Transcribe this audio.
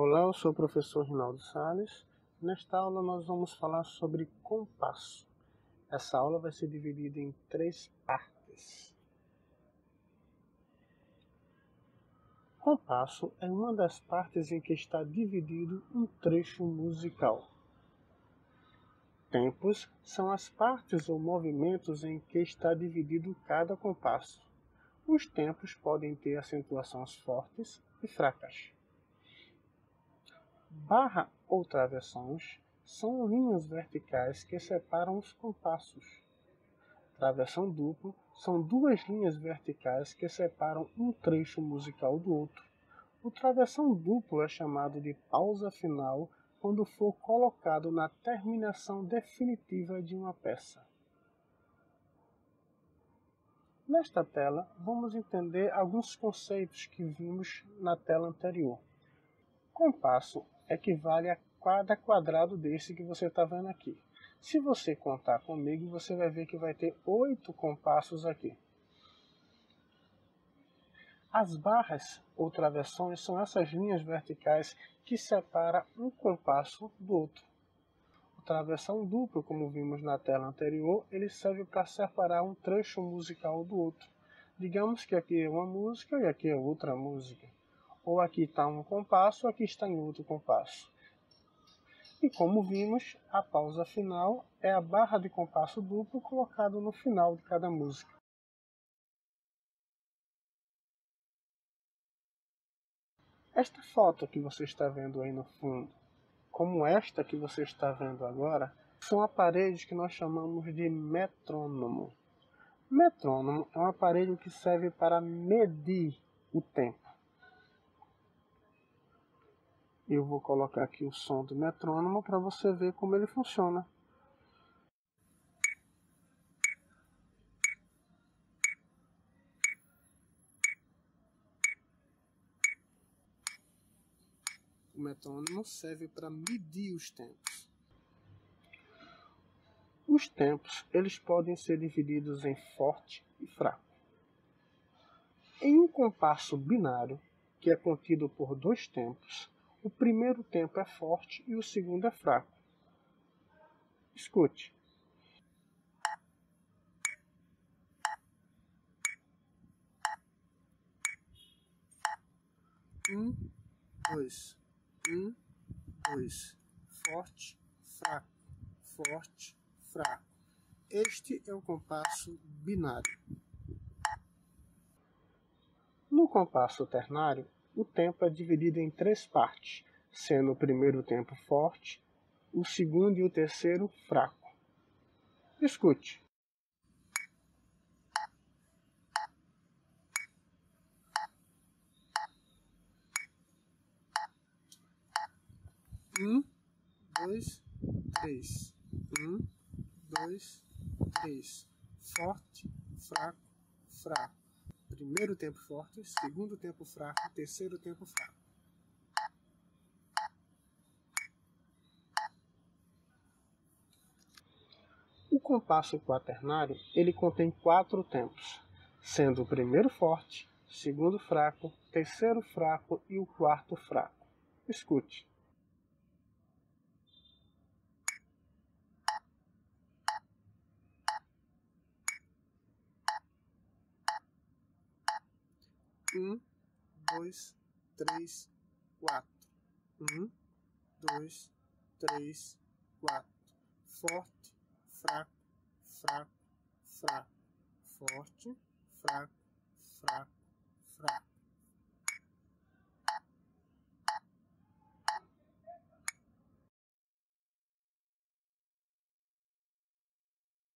Olá, eu sou o professor Rinaldo Sales. Nesta aula nós vamos falar sobre compasso. Essa aula vai ser dividida em três partes. Compasso é uma das partes em que está dividido um trecho musical. Tempos são as partes ou movimentos em que está dividido cada compasso. Os tempos podem ter acentuações fortes e fracas. Barra ou travessões são linhas verticais que separam os compassos. Travessão duplo são duas linhas verticais que separam um trecho musical do outro. O travessão duplo é chamado de pausa final quando for colocado na terminação definitiva de uma peça. Nesta tela, vamos entender alguns conceitos que vimos na tela anterior. Compasso equivale a cada quadrado desse que você está vendo aqui. Se você contar comigo, você vai ver que vai ter oito compassos aqui. As barras ou travessões são essas linhas verticais que separam um compasso do outro. O travessão duplo, como vimos na tela anterior, ele serve para separar um trecho musical do outro. Digamos que aqui é uma música e aqui é outra música. Ou aqui está um compasso, aqui está em outro compasso. E como vimos, a pausa final é a barra de compasso duplo colocado no final de cada música. Esta foto que você está vendo aí no fundo, como esta que você está vendo agora, são aparelhos que nós chamamos de metrônomo. Metrônomo é um aparelho que serve para medir o tempo. Eu vou colocar aqui o som do metrônomo para você ver como ele funciona. O metrônomo serve para medir os tempos. Os tempos eles podem ser divididos em forte e fraco. Em um compasso binário, que é contido por dois tempos, o primeiro tempo é forte e o segundo é fraco. Escute. Um, dois, um, dois, forte, fraco, forte, fraco. Este é o compasso binário. No compasso ternário, o tempo é dividido em três partes, sendo o primeiro tempo forte, o segundo e o terceiro fraco. Escute. Um, dois, três. Um, dois, três. Forte, fraco, fraco. Primeiro tempo forte, segundo tempo fraco, terceiro tempo fraco. O compasso quaternário ele contém quatro tempos, sendo o primeiro forte, segundo fraco, terceiro fraco e o quarto fraco. Escute. Um, dois, três, quatro. Um, dois, três, quatro. Forte, fraco, fraco, fraco. Forte, fraco, fraco, fraco.